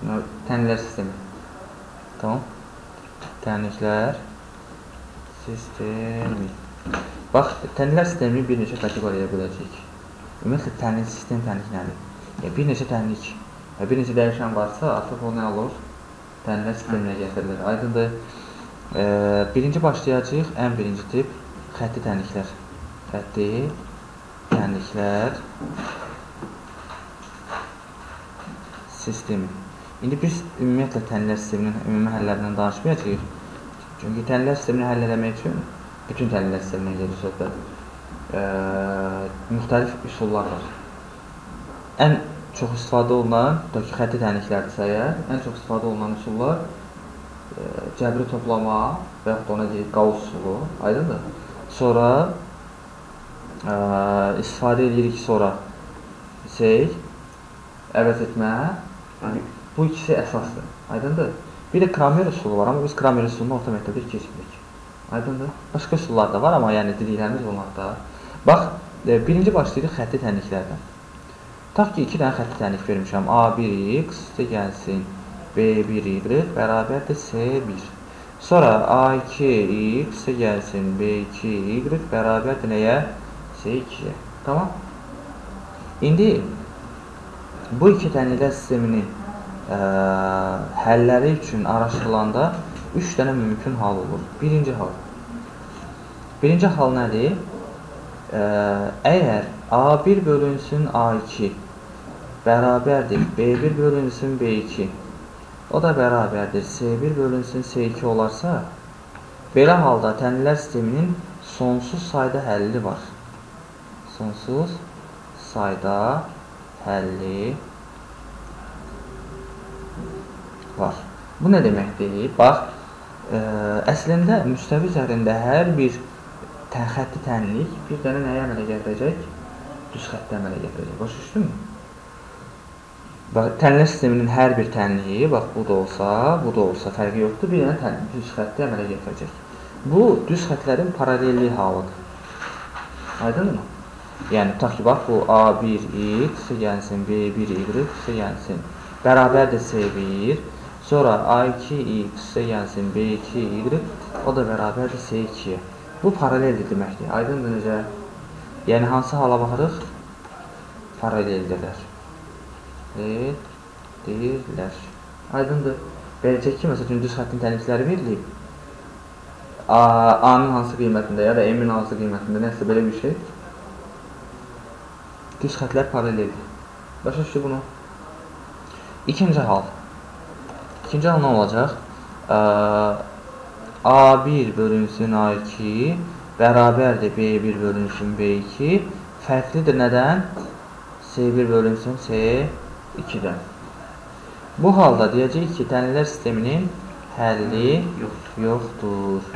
Tənliklər sistemi. Tamam. Tənliklər sistemi. Bax, tənliklər sistemini bir neçə kateqoriyaya böləcəyik. Ümumiyyətlə tənlik sistem tənlik nədir? Yəni bir neçə tənlik və bir neçə dəyişən varsa, artıq o nə olur? Tənliklər sisteminə gətirilir. Aydındır. E, birinci başlayacağıq ən birinci tip xətti tənliklər. Xətti tənliklər sistemi. İndi biz ümumiyyətlə tənlər sisteminin ümumi həllərindən danışmayacağıq. Çünki tənlər sistemini həll etmək üçün bütün tənlər sistemindən gedir söhbət. E, müxtəlif üsullar var. Ən çox istifadə olunan, tutaq ki, xətti tənliklərdirsə əgər, ən çox istifadə olunan üsullar e, cəbri toplama və yaxud ona deyək Gauss usulu, aydındır? Sonra ə, istifadə edirik sonra şey əvəz etmə. Yəni bu ikisi əsasdır. Aydındır? Bir də Kramer üsulu var, amma biz Kramer üsulunu orta məktəbdə keçmirik. Aydındır? Başqa üsullar da var, amma yəni dediklərimiz onlarda. Bax, e, birinci başlayırıq xətti tənliklərdən. Tutaq ki, 2 dənə xətti tənlik vermişəm. A1x gəlsin B1y bərabərdir C1. Sonra A2x gəlsin B2y bərabərdir nəyə? C2-yə. Tamam? İndi bu iki tənliklər sisteminin ə, həlləri üçün araşdırılanda 3 dənə mümkün hal olur. Birinci hal. Birinci hal nədir? Ə, əgər A1 bölünsün A2 bərabərdir B1 bölünsün B2 o da bərabərdir C1 bölünsün C2 olarsa belə halda tənliklər sisteminin sonsuz sayda həlli var. Sonsuz sayda həlli var. Bu nə deməkdir? Bax, ə, əslində müstəvi üzərində hər bir xətti tənlik bir dənə nəyə əmələ gətirəcək? Düz xəttə əmələ gətirəcək. Başa düşdünmü? Bax, tənlik sisteminin hər bir tənliyi, bax bu da olsa, bu da olsa fərqi yoxdur, bir dənə tənlik düz xəttə əmələ gətirəcək. Bu düz xəttlərin paralelliyi halıdır. Aydınmı? Yəni tutaq ki, bax bu A1x gəlsin B1y gəlsin. Bərabərdir C1 Sonra A2x gəlsin B2y, o da bərabərdir C2-yə. Bu paraleldir deməkdir. Aydındır necə? Yəni hansı hala baxırıq? Paraleldirlər. Evet, deyirlər. Aydındır. Beləcək ki, məsəl üçün düz xəttin tənlikləri verilib. A-nın hansı qiymətində ya da M-in hansı qiymətində nəsə belə bir şey. Düz xətlər paraleldir. Başa düşdü bunu? İkinci hal. İkinci hal nə olacaq? A1 bölünsün A2 bərabərdir B1 bölünsün B2 fərqlidir nədən? C1 bölünsün C2-dən. Bu halda deyəcəyik ki, tənliklər sisteminin həlli yoxdur.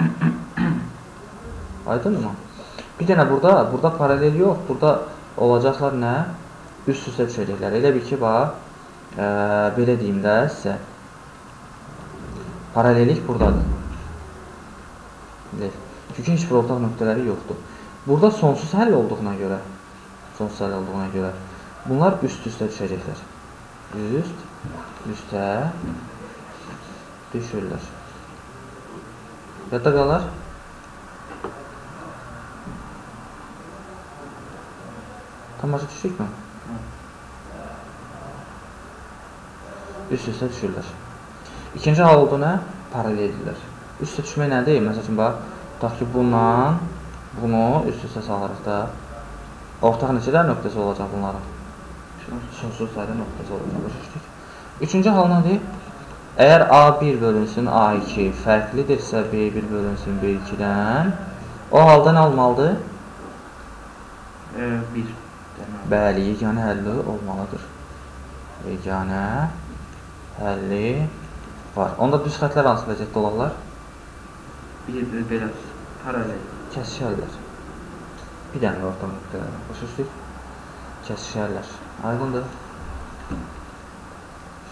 Aydınmı? Bir dənə burada, burada paralel yox, burada olacaqlar nə? Üst-üstə düşəcəklər. Elə bir ki, bax, ə, belə deyim də sizə. Paralellik buradadır. Çünki heç bir ortaq nöqtələri yoxdur. Burada sonsuz həll olduğuna görə, sonsuz həll olduğuna görə bunlar üst-üstə düşəcəklər. Üst, üstə düşürlər. Yadda qalar. Tamaşa düşdükmü? Üst-üstə düşürlər. İkinci hal oldu nə? Paraleldirlər. Üstə düşmək nədir? Məsəl üçün, bax, tutaq ki, bundan bunu üst-üstə salırıq da. Ortaq neçələr nöqtəsi olacaq bunların? Sonsuz sayda nöqtəsi olacaq. Başa Üçüncü hal nədir? Əgər A1 bölünsün A2 fərqlidirsə B1 bölünsün B2-dən, o halda nə olmalıdır? 1. Bəli, yeganə həlli olmalıdır. Yeganə həlli var. Onda düz xətlər hansı vəziyyətdə olarlar? Bir, belə paralel. Kəsişərlər. Bir dənə orta nöqtələr. Başa düşdük? Kəsişərlər. Aydındır?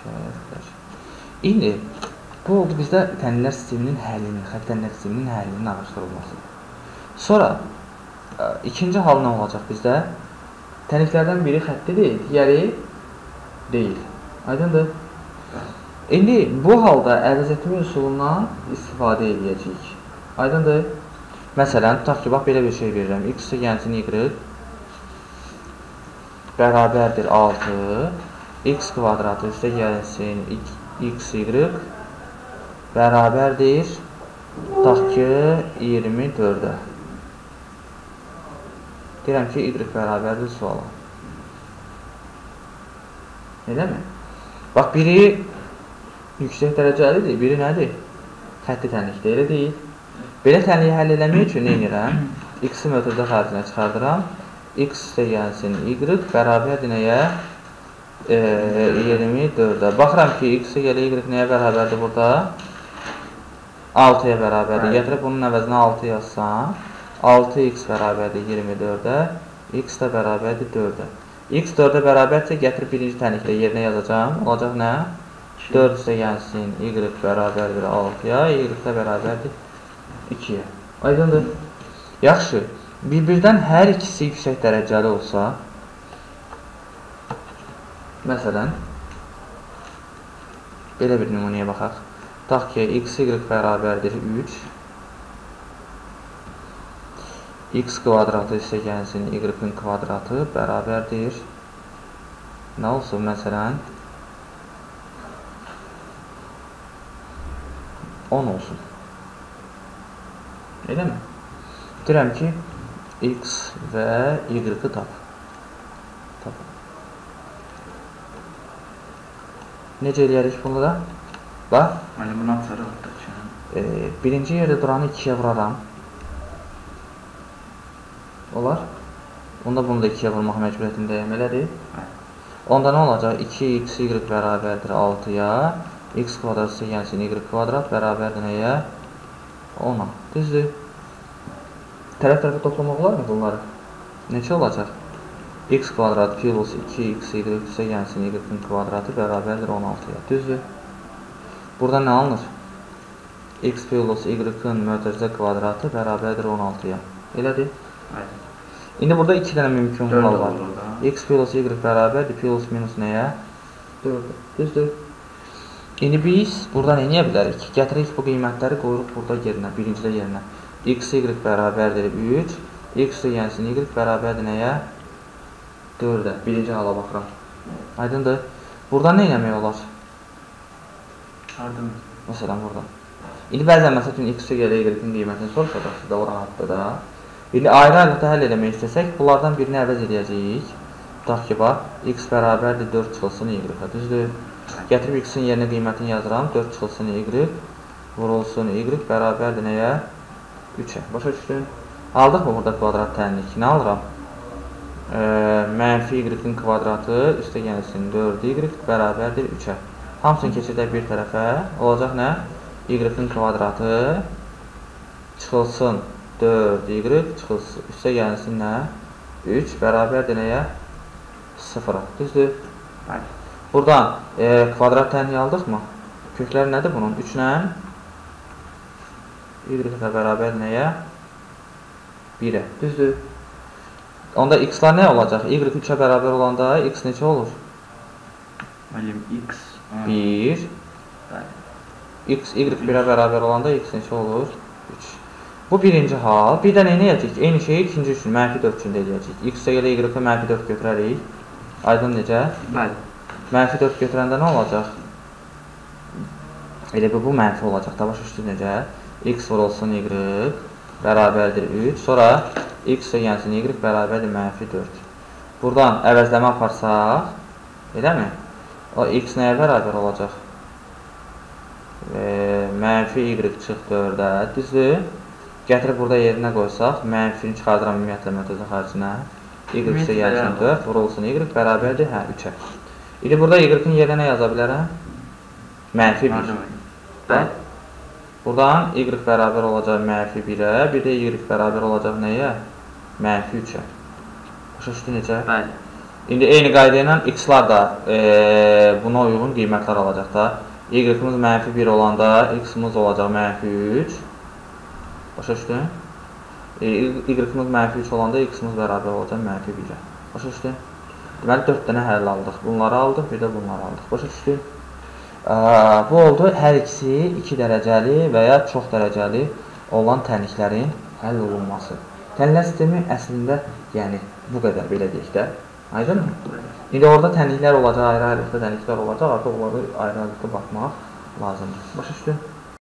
Kəsişərlər. İndi bu oldu bizdə tənliklər sisteminin həllinin, xətt tənliklər sisteminin həllinin araşdırılması. Sonra ə, ikinci hal nə olacaq bizdə? Tənliklərdən biri xəttidir, digəri deyil. Aydındır? İndi bu halda əvəz etmə üsulundan istifadə edəcəyik. Aydındır? Məsələn, tutaq ki, bax belə bir şey verirəm. x gəlsin y bərabərdir 6. x kvadratı üstə gəlsin x y bərabərdir tutaq ki 24-ə. Deyirəm ki, y bərabərdir suala. Eləmi? Bax, biri yüksək dərəcəlidir, biri nədir? Xətti tənlikdir, elə deyil. Belə tənliyi həll eləmək üçün nə edirəm? X-i mötərizə xaricinə çıxardıram. X üstə gəlsin y bərabərdir nəyə? E, 24-ə. Baxıram ki, X-i gələ y nəyə bərabərdir burada? 6-ya bərabərdir. Gətirib bunun əvəzinə 6 yazsam, 6x bərabərdir 24-ə, x də bərabərdir 4-ə. x 4-ə bərabərsə gətirib birinci tənlikdə yerinə yazacağam. Olacaq nə? 4 üstə gəlsin, y bərabərdir 6-ya, y də bərabərdir 2-yə. Aydındır? Yaxşı. Bir-birdən hər ikisi yüksək dərəcəli olsa, məsələn, belə bir nümunəyə baxaq. Tutaq ki, x, y bərabərdir 3, x kvadratı isə gəlsin y-in kvadratı bərabərdir. Nə olsun məsələn? 10 olsun. Eləmi? Deyirəm ki, x və y-i tap. Tap. Necə eləyərik bunu da? Bax. Hani bunu açarıq da ki. E, birinci yerdə duranı 2-yə vuraram. Olar. Onda bunu da 2-yə vurmaq məcburiyyətindəyəm, elədir? Hə. Onda nə olacaq? 2x y bərabərdir 6-ya. X kvadrat isə gəlsin y kvadrat bərabərdir nəyə? 10-a. Düzdür? Tərəf-tərəfə toplamaq olarmı bunları? Neçə olacaq? x kvadrat plus 2x y isə gəlsin y-in kvadratı bərabərdir 16-ya. Düzdür? Burada nə alınır? x plus y-in mötərizə kvadratı bərabərdir 16-ya. Elədir? Aynen. İndi burada iki dənə mümkün hal var. x plus y bərabərdir plus minus nəyə? 4. Düzdür? İndi biz burada nə edə bilərik? Gətiririk bu qiymətləri qoyuruq burada yerinə, birincidə yerinə. x y bərabərdir 3, x yəni y bərabərdir nəyə? 4-ə. Birinci hala baxıram. Aydındır? Burada nə etmək olar? Yardım. Məsələn burada. İndi bəzən məsəl üçün x y y-in qiymətini soruşacaq sizdə o rahatdır da. İndi ayrı-ayrılıqda həll eləmək istəsək, bunlardan birini əvəz edəcəyik. Tutaq ki, bax, x bərabərdir 4 çıxılsın y-ə, düzdür? Gətirib x-in yerinə qiymətini yazıram, 4 çıxılsın y, vurulsun y bərabərdir nəyə? 3-ə. Başa düşdün? Aldıq mı burada kvadrat tənlik? Nə alıram? E, mənfi y-in kvadratı üstə gəlsin 4y bərabərdir 3-ə. Hamısını keçirdək bir tərəfə. Olacaq nə? y-in kvadratı çıxılsın 4y çıxılsın, üstə gəlsin nə? 3 bərabərdir nəyə? 0-a. Düzdür? Bəli. Buradan e, kvadrat tənliyi aldıq mı? Köklər nədir bunun? 3 nə? y bərabər nəyə? 1-ə. Düzdür? Onda x-lar nə olacaq? y 3-ə bərabər olanda x neçə olur? Müəllim x. 1. Bəli. x, y 1-ə bərabər olanda x neçə olur? 3. Bu birinci hal. Bir də nə edəcəyik? Eyni şeyi ikinci üçün, mənfi 4 üçün də edəcəyik. X-ə görə Y-ə mənfi 4 götürərik. Aydın necə? Bəli. Mənfi 4 götürəndə nə olacaq? Elə bir bu mənfi olacaq. Da başa düşdünüz necə? X vurulsun Y bərabərdir 3. Sonra X gəlsin Y bərabərdir mənfi 4. Buradan əvəzləmə aparsaq, eləmi? O X nəyə bərabər olacaq? E, mənfi Y çıx 4-ə, düzdür? Gətirib burada yerinə qoysaq, mənfini çıxardıram ümumiyyətlə mötərizə xaricinə. Y isə gəlsin 4, vurulsun Y bərabərdir, hə, 3-ə. İndi burada Y-in yerinə nə yaza bilərəm? Mənfi 1. Bax. Buradan Y bərabər olacaq mənfi 1-ə, bir də Y bərabər olacaq nəyə? Mənfi 3-ə. Başa düşdü necə? Bəli. İndi eyni qayda ilə x-lar da e, buna uyğun qiymətlər alacaq da. Y-imiz mənfi 1 olanda x-imiz olacaq mənfi 3. Başa düşdün? E, y-imiz mənfi 3 olanda x-imiz bərabər olacaq mənfi 1-ə. Başa düşdün? Deməli 4 dənə həll aldıq. Bunları aldıq, bir də bunları aldıq. Başa düşdün? Ə, bu oldu hər ikisi 2 dərəcəli və ya çox dərəcəli olan tənliklərin həll olunması. Tənlər sistemi əslində yəni bu qədər belə deyək də. Aydınmı? İndi orada tənliklər olacaq, ayrı-ayrılıqda tənliklər olacaq, artıq onları ayrı-ayrılıqda baxmaq lazımdır. Başa düşdün?